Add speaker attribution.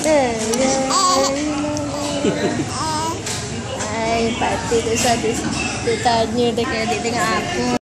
Speaker 1: Hai, tu satu tu ditanya dengan adik dengan aku.